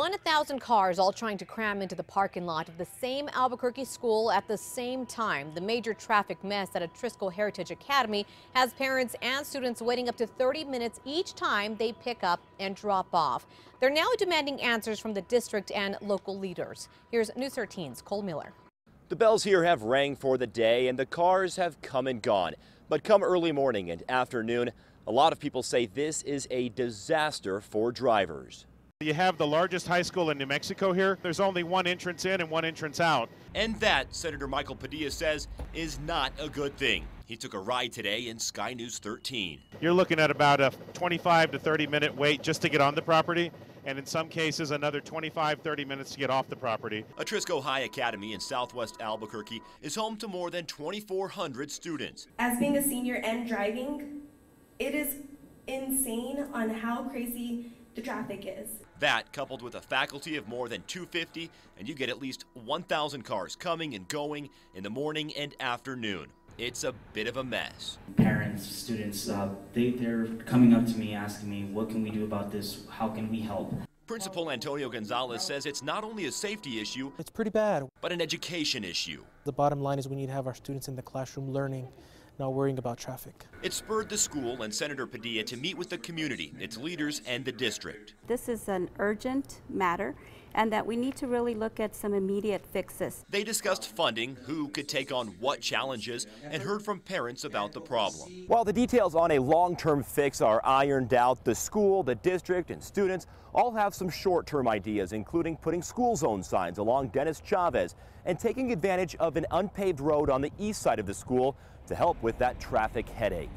1,000 cars all trying to cram into the parking lot of the same Albuquerque school at the same time. The major traffic mess at Atrisco Heritage Academy has parents and students waiting up to 30 minutes each time they pick up and drop off. They're now demanding answers from the district and local leaders. Here's News 13's Cole Miller. The bells here have rang for the day and the cars have come and gone. But come early morning and afternoon, a lot of people say this is a disaster for drivers. You have the largest high school in New Mexico here. There's only one entrance in and one entrance out. And that, Senator Michael Padilla says, is not a good thing. He took a ride today in Sky News 13. You're looking at about a 25 to 30 minute wait just to get on the property, and in some cases, another 25, 30 minutes to get off the property. Atrisco High Academy in southwest Albuquerque is home to more than 2,400 students. As being a senior and driving, it is insane on how crazy the traffic is. That, coupled with a faculty of more than 250, and you get at least 1,000 cars coming and going in the morning and afternoon. It's a bit of a mess. Parents, students, uh, they, they're coming up to me asking me, what can we do about this? How can we help? Principal Antonio Gonzalez says it's not only a safety issue, it's pretty bad, but an education issue. The bottom line is we need to have our students in the classroom learning not worrying about traffic. It spurred the school and Senator Padilla to meet with the community, its leaders, and the district. This is an urgent matter and that we need to really look at some immediate fixes. They discussed funding, who could take on what challenges, and heard from parents about the problem. While the details on a long-term fix are ironed out, the school, the district, and students all have some short-term ideas, including putting school zone signs along Dennis Chavez and taking advantage of an unpaved road on the east side of the school to help with that traffic headache.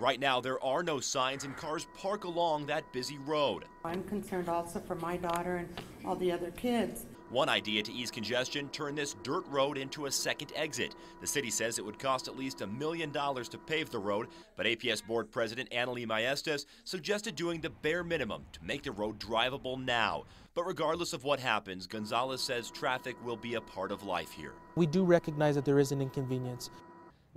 Right now, there are no signs and cars park along that busy road. I'm concerned also for my daughter and all the other kids. One idea to ease congestion, turn this dirt road into a second exit. The city says it would cost at least a million dollars to pave the road, but APS Board President Analee Maestas suggested doing the bare minimum to make the road drivable now. But regardless of what happens, Gonzalez says traffic will be a part of life here. We do recognize that there is an inconvenience.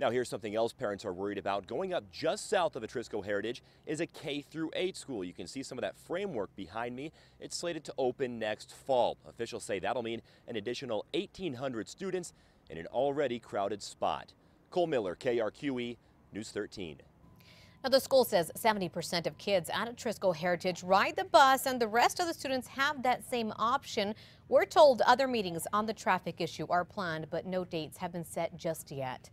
Now here's something else parents are worried about. Going up just south of Atrisco Heritage is a K through 8 school. You can see some of that framework behind me. It's slated to open next fall. Officials say that'll mean an additional 1,800 students in an already crowded spot. Cole Miller, KRQE, News 13. Now, the school says 70% of kids at Atrisco Heritage ride the bus and the rest of the students have that same option. We're told other meetings on the traffic issue are planned, but no dates have been set just yet.